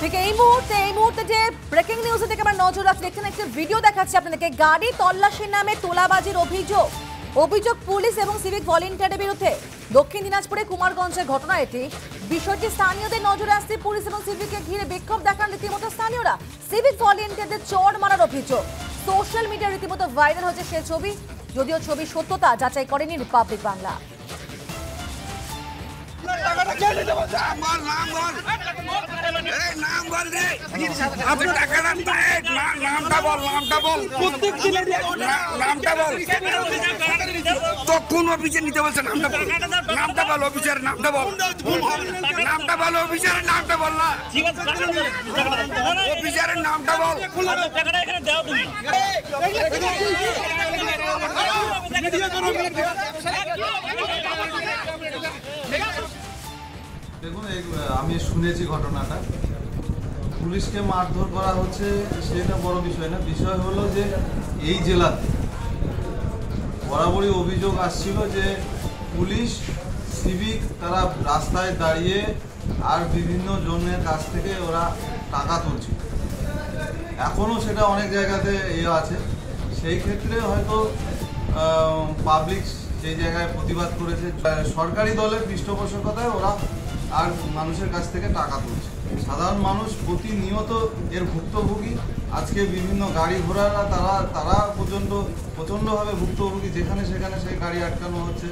ঠিক এই মুহূর্তে এই মুহূর্তে যে ব্রেকিং নিউজে নজর এখানে ভিডিও গাড়ি নামে তোলাবাজির অভিযোগ। অভিযোগ পুলিশ এবং সিভিক বিরুদ্ধে। দক্ষিণ দিনাজপুরে কুমারগঞ্জের ঘটনা এটি। স্থানীয়দের নজরে পুলিশ এবং ঘিরে বিক্ষোভ রীতিমতো স্থানীয়রা। সিভিক চড় অভিযোগ। সোশ্যাল রীতিমতো ভাইরাল সে ছবি। যদিও ছবি সত্যতা যাচাই করেনি রিপাবলিক বল। তো কোন অফিসে নিতে বলছে, নামটা বল। নামটা বল, অফিসের নামটা বল। নামটা নামটা নামটা দেখুন আমি শুনেছি ঘটনাটা। পুলিশকে মারধর করা হচ্ছে, সেটা বড় বিষয় না। বিষয় হলো যে এই জেলাতে বরাবরই অভিযোগ আসছিল যে পুলিশ, সিভিক তারা রাস্তায় দাঁড়িয়ে আর বিভিন্ন জনের কাছ থেকে ওরা টাকা তুলছে। এখনও সেটা অনেক জায়গাতে ইয়ে আছে। সেই ক্ষেত্রে হয়তো পাবলিক সেই জায়গায় প্রতিবাদ করেছে। সরকারি দলের পৃষ্ঠপোষকতায় ওরা আর মানুষের কাছ থেকে টাকা তুলছে। সাধারণ মানুষ প্রতিনিয়ত এর ভুক্তভোগী। আজকে বিভিন্ন গাড়ি ঘোড়ারা, তারা তারা পর্যন্ত প্রচণ্ডভাবে ভুক্তভোগী। যেখানে সেখানে সেই গাড়ি আটকানো হচ্ছে।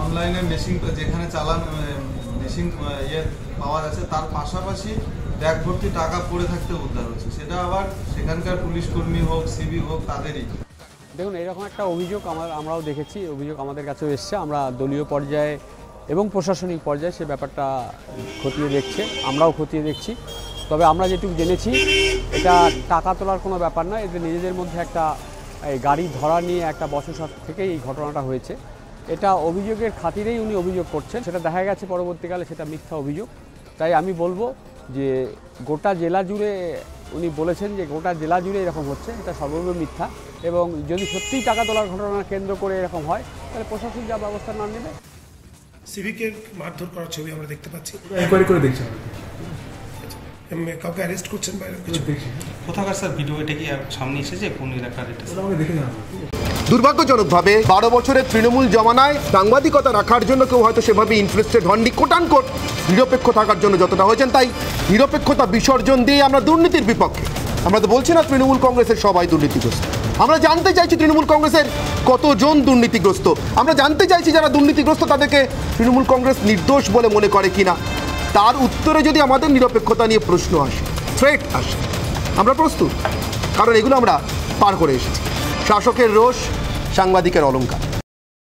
অনলাইনে মেশিন যেখানে চালান মেশিন ইয়ে পাওয়া যাচ্ছে, তার পাশাপাশি ব্যাগ ভর্তি টাকা পড়ে থাকতে উদ্ধার হচ্ছে। সেটা আবার সেখানকার পুলিশ কর্মী হোক সিভিক হোক, তাদেরই। দেখুন, এরকম একটা অভিযোগ আমার, আমরাও দেখেছি। অভিযোগ আমাদের কাছেও এসছে। আমরা দলীয় পর্যায়ে এবং প্রশাসনিক পর্যায়ে সে ব্যাপারটা খতিয়ে দেখছে, আমরাও খতিয়ে দেখছি। তবে আমরা যেটুকু জেনেছি, এটা টাকা তোলার কোনো ব্যাপার নয় এদের নিজেদের মধ্যে একটা, এই গাড়ি ধরা নিয়ে একটা বছর থেকেই এই ঘটনাটা হয়েছে। এটা অভিযোগের খাতিরেই উনি অভিযোগ করছেন। সেটা দেখা গেছে পরবর্তীকালে, সেটা মিথ্যা অভিযোগ। তাই আমি বলব যে গোটা জেলা জুড়ে উনি বলেছেন যে গোটা জেলা জুড়ে এরকম হচ্ছে, এটা সর্বৈব মিথ্যা। এবং যদি সত্যিই টাকা তোলার ঘটনা কেন্দ্র করে এরকম হয়, তাহলে প্রশাসন যা ব্যবস্থা না নেবে। সিভিকের মারধর করার ছবি আমরা দেখতে পাচ্ছি। এনকোয়ারি করে দেখছি কাউকে অ্যারেস্ট করছেন বাইরে কিছু? দেখছি। কোথাকার স্যার? ভিডিও এটা কি সামনে এসেছে? কোন এলাকার এটা? দেখে দুর্ভাগ্যজনকভাবে বারো বছরের তৃণমূল জমানায় সাংবাদিকতা রাখার জন্য কেউ হয়তো সেভাবে ইন্টারেস্টেড হননি। কোটান কোট নিরপেক্ষ থাকার জন্য যতটা হয়েছেন তাই নিরপেক্ষতা বিসর্জন দিয়ে আমরা দুর্নীতির বিপক্ষে। আমরা তো বলছি না তৃণমূল কংগ্রেসের সবাই দুর্নীতিগ্রস্ত। আমরা জানতে চাইছি তৃণমূল কংগ্রেসের কতজন দুর্নীতিগ্রস্ত। আমরা জানতে চাইছি যারা দুর্নীতিগ্রস্ত তাদেরকে তৃণমূল কংগ্রেস নির্দোষ বলে মনে করে কিনা। তার উত্তরে যদি আমাদের নিরপেক্ষতা নিয়ে প্রশ্ন আসে থ্রেট আসে, আমরা প্রস্তুত। কারণ এগুলো আমরা পার করে এসেছি। শাসকের রোষ, সাংবাদিকের অলংকার